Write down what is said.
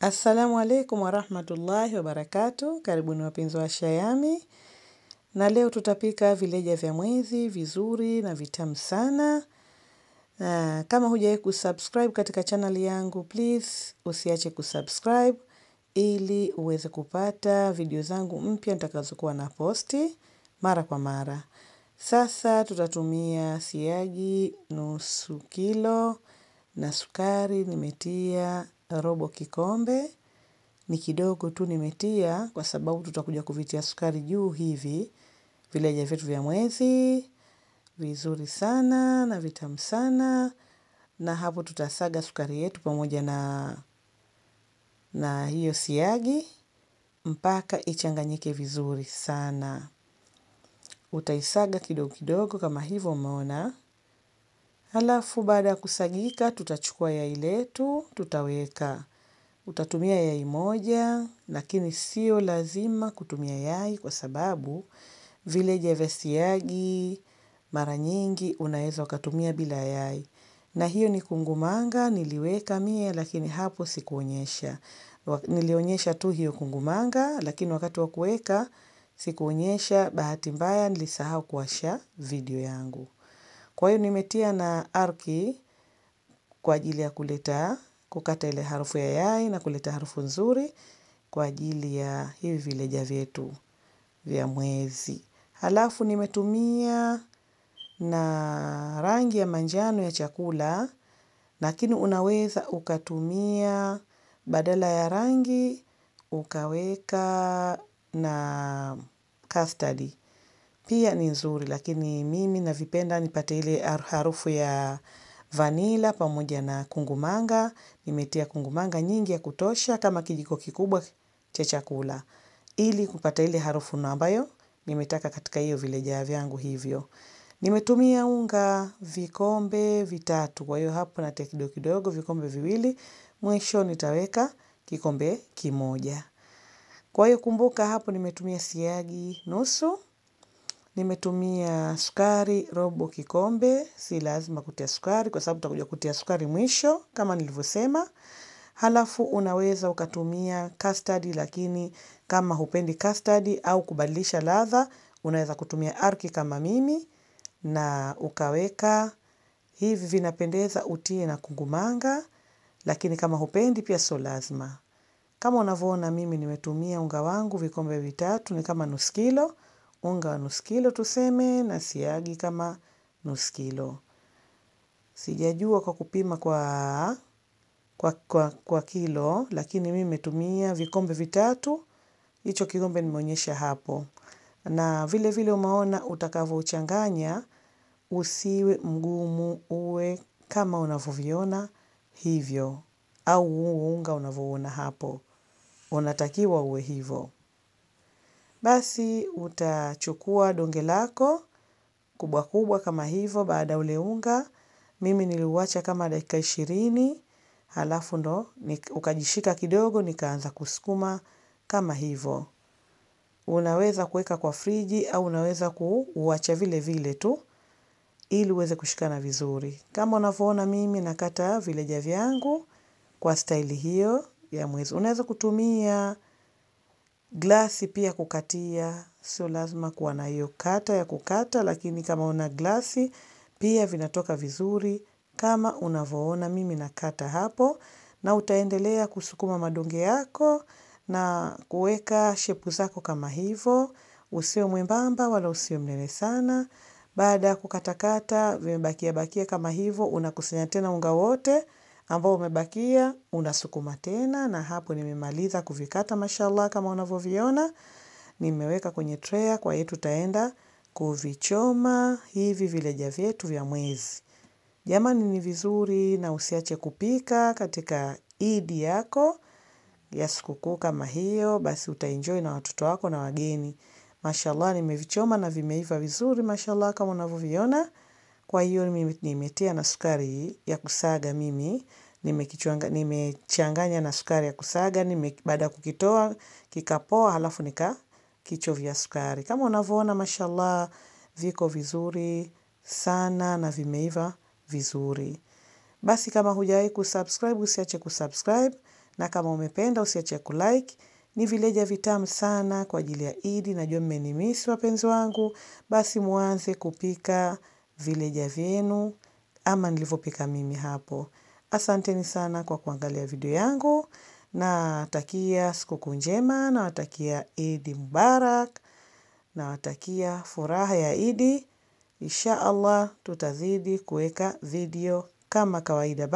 Assalamu alaikum warahmatullahi wabarakatu. Karibuni wapenzi wa Shayami, na leo tutapika vileja vya mwezi vizuri na vitamu sana. Na kama hujawahi kusubscribe katika channel yangu, please usiache kusubscribe ili uweze kupata video zangu mpya nitakazokuwa na posti mara kwa mara. Sasa tutatumia siagi nusu kilo na sukari nimetia robo kikombe. Ni kidogo tu nimetia kwa sababu tutakuja kuvitia sukari juu hivi. Vileja vyetu vya mwezi, vizuri sana na vitamu sana. Na hapo tutasaga sukari yetu pamoja na na hiyo siagi mpaka ichanganyike vizuri sana. Utaisaga kidogo kidogo kama hivo umeona. Halafu baada ya kusagika tutachukua yai letu, tutaweka. Utatumia yai moja, lakini sio lazima kutumia yai kwa sababu vileja vya siagi mara nyingi unaweza ukatumia bila yai. Na hiyo ni kungumanga niliweka mie lakini hapo sikuonyesha. Nilionyesha tu hiyo kungumanga lakini wakati wa kuweka sikuonyesha bahati mbaya nilisahau kuwasha video yangu. Kwa hiyo nimetia na arki kwa ajili ya kuleta kukata ile harufu ya yai na kuleta harufu nzuri kwa ajili ya hivi vileja vyetu vya mwezi. Halafu nimetumia na rangi ya manjano ya chakula, lakini unaweza ukatumia badala ya rangi, ukaweka na custard. Pia ni nzuri, lakini mimi navipenda nipate ile harufu ya vanila pamoja na kungumanga. Nimetia kungumanga nyingi ya kutosha kama kijiko kikubwa cha chakula. Ili kupata ile harufu na ambayo, nimetaka katika hiyo vileja vyangu hivyo. Nimetumia unga vikombe vitatu, kwa hiyo hapo natia kidogo kidogo vikombe viwili, mwisho nitaweka kikombe kimoja. Kwa hiyo kumbuka hapo nimetumia siagi nusu, nimetumia sukari robo kikombe, si lazima kutia sukari kwa sababu utakuja kutia sukari mwisho kama nilivyosema. Halafu unaweza ukatumia custard lakini kama hupendi custard au kubadilisha ladha, unaweza kutumia arki kama mimi na ukaweka hivi vinapendeza utie na kungumanga lakini kama hupendi pia sio lazima. Kama unavyoona mimi nimetumia unga wangu vikombe vitatu ni kama nusu kilo, unga wa nusu kilo tuseme na siagi kama nusu kilo. Sijajua kwa kupima kwa kilo lakini mimi nimetumia vikombe vitatu, hicho kikombe nimeonyesha hapo. Na vile vile umeona utakavyouchanganya usiwe mgumu uwe kama unavyoviona hivyo au huo unga unavyouona hapo. Unatakiwa uwe hivo. Basi utachukua donge lako kubwa kubwa kama hivo baada ule unga. Mimi niliuwacha kama dakika ishirini. Halafu ndo ukajishika kidogo nikaanza kusukuma kama hivo. Unaweza kuweka kwa friji au unaweza kuuwacha vile vile tu ili uweze kushikana vizuri. Kama unavyoona mimi nakata vileja vyangu kwa staili hiyo ya mwezi. Unaweza kutumia glasi pia kukatia, sio lazima kuwa na hiyo kata ya kukata lakini kama una glasi pia vinatoka vizuri kama unavoona mimi nakata hapo na utaendelea kusukuma madonge yako na kuweka shepu zako kama hivo, usiwe mwembamba wala usiwe mnene sana. Baada ya kukatakata, vimebakia bakia kama hivo, unakusanya tena unga wote ambao umebakia, unasukuma tena na hapo nimemaliza kuvikata mashallah kama unavyoviona. Nimeweka kwenye tray kwa hiyo tutaenda kuvichoma hivi vileja vyetu vya mwezi. Jamani ni vizuri na usiache kupika katika idi yako ya sikukuu kama hiyo, basi utaenjoy na watoto wako na wageni. Mashallah nimevichoma na vimeiva vizuri mashallah kama unavyoviona. Kwa hiyo mimi nimetia na sukari ya kusaga mimi, nimechanganya na sukari ya kusaga, baada ya kukitoa, kikapoa halafu nikakichovya sukari. Kama unavyoona mashallah viko vizuri sana na vimeiva vizuri. Basi kama hujawahi kusubscribe, usiache kusubscribe na kama umependa usiache kulike. Ni vileja vitamu sana kwa ajili ya Idi. Najua mmenimiss wapenzi wangu, basi muanze kupika vileja vyenu ama nilivyopika mimi hapo. Asanteni sana kwa kuangalia video yangu, nawatakia sikukuu njema, nawatakia Idi Mubarak, nawatakia furaha ya Idi. Insha Allah tutazidi kuweka video kama kawaida.